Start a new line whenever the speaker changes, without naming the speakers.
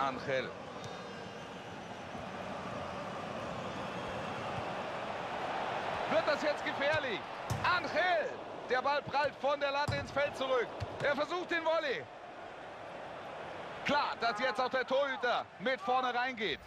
Angel. Wird das jetzt gefährlich? Angel! Der Ball prallt von der Latte ins Feld zurück. Er versucht den Volley. Klar, dass jetzt auch der Torhüter mit vorne reingeht.